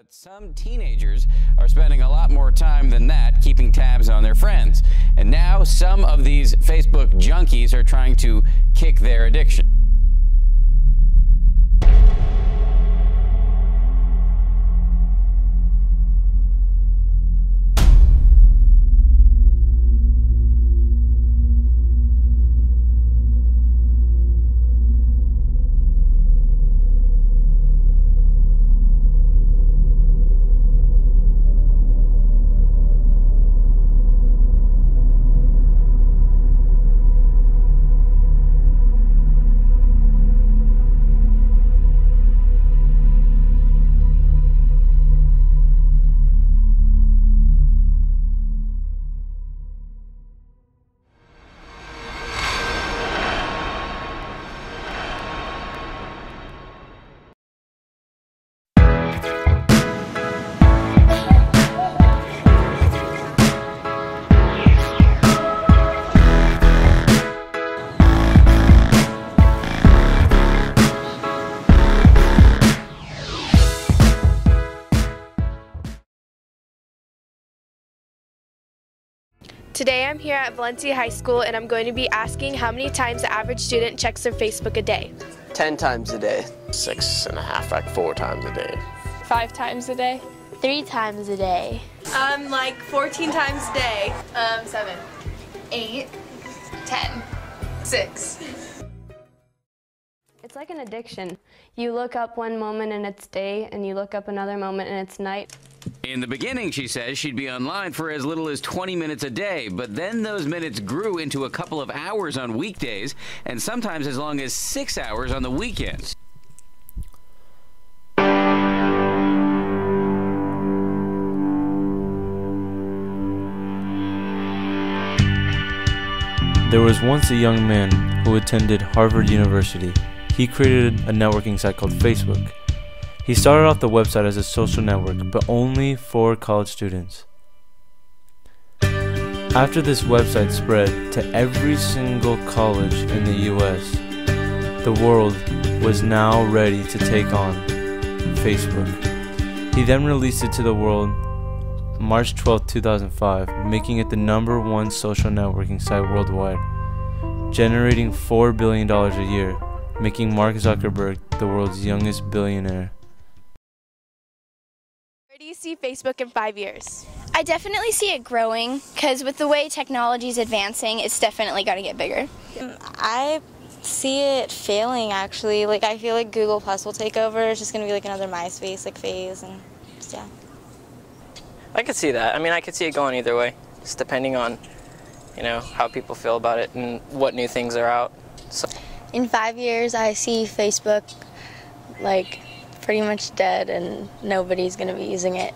But some teenagers are spending a lot more time than that keeping tabs on their friends. And now some of these Facebook junkies are trying to kick their addiction. Today I'm here at Valencia High School and I'm going to be asking how many times the average student checks their Facebook a day. 10 times a day. Six and a half, like four times a day. Five times a day. Three times a day. Um, like 14 times a day. Um, seven. Eight. Ten. Six. It's like an addiction. You look up one moment and it's day, and you look up another moment and it's night. In the beginning, she says she'd be online for as little as 20 minutes a day, but then those minutes grew into a couple of hours on weekdays and sometimes as long as six hours on the weekends. There was once a young man who attended Harvard University. He created a networking site called Facebook. He started off the website as a social network, but only for college students. After this website spread to every single college in the US, the world was now ready to take on Facebook. He then released it to the world March 12, 2005, making it the number one social networking site worldwide, generating $4 billion a year, making Mark Zuckerberg the world's youngest billionaire. Where do you see Facebook in five years? I definitely see it growing because with the way technology is advancing, it's definitely going to get bigger. Um, I see it failing actually. Like I feel like Google Plus will take over. It's just going to be like another MySpace like phase and just, yeah. I could see that. I mean, I could see it going either way, just depending on, you know, how people feel about it and what new things are out. So. In five years, I see Facebook like pretty much dead and nobody's going to be using it.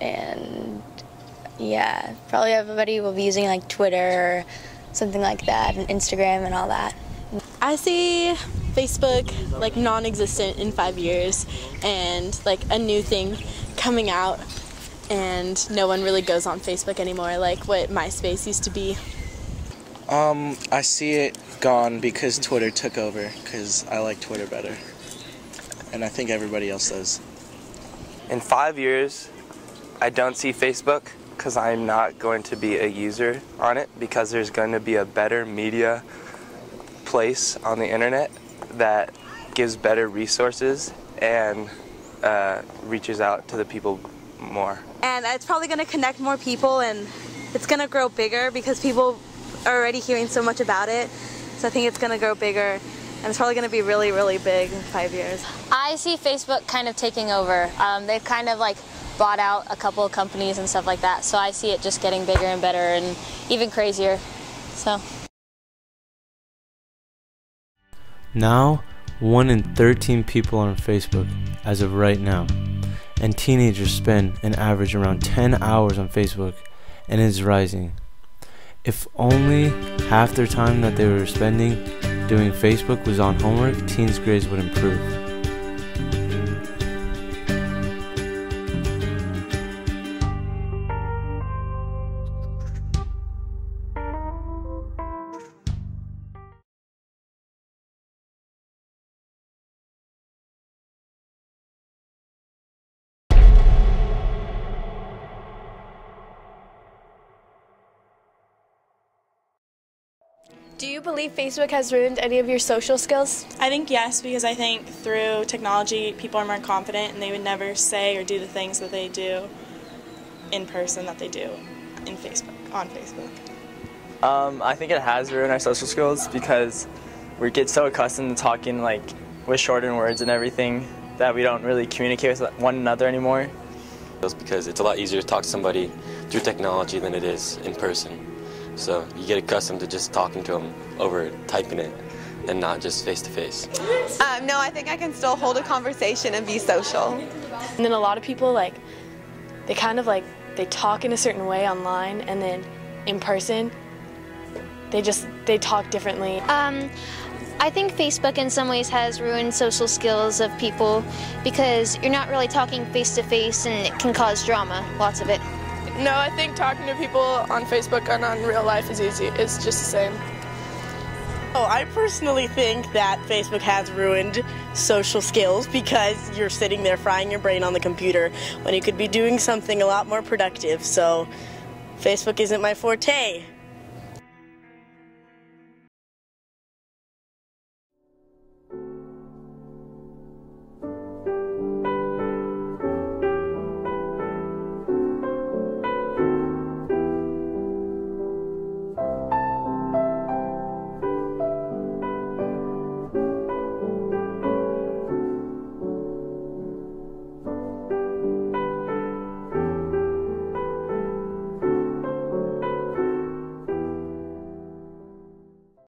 And yeah, probably everybody will be using like Twitter or something like that and Instagram and all that. I see Facebook like non-existent in five years and like a new thing coming out and no one really goes on Facebook anymore like what MySpace used to be. Um, I see it gone because Twitter took over because I like Twitter better. And I think everybody else does. In five years, I don't see Facebook because I'm not going to be a user on it because there's going to be a better media place on the internet that gives better resources and uh, reaches out to the people more. And it's probably going to connect more people and it's going to grow bigger because people are already hearing so much about it. So I think it's going to grow bigger and it's probably going to be really, really big in five years. I see Facebook kind of taking over. Um, they've kind of like bought out a couple of companies and stuff like that. So I see it just getting bigger and better and even crazier. So. Now, 1 in 13 people are on Facebook as of right now, and teenagers spend an average around 10 hours on Facebook, and it is rising. If only half their time that they were spending doing Facebook was on homework, teens' grades would improve. Do you believe Facebook has ruined any of your social skills? I think yes, because I think through technology, people are more confident and they would never say or do the things that they do in person that they do in Facebook, on Facebook. Um, I think it has ruined our social skills because we get so accustomed to talking like with shortened words and everything that we don't really communicate with one another anymore. It's Because it's a lot easier to talk to somebody through technology than it is in person. So you get accustomed to just talking to them over typing it and not just face to face. Um, no, I think I can still hold a conversation and be social. And then a lot of people like they kind of like they talk in a certain way online and then in person they just they talk differently. Um, I think Facebook in some ways has ruined social skills of people because you're not really talking face to face and it can cause drama, lots of it. No, I think talking to people on Facebook and on real life is easy. It's just the same. Oh, I personally think that Facebook has ruined social skills because you're sitting there frying your brain on the computer when you could be doing something a lot more productive. So, Facebook isn't my forte.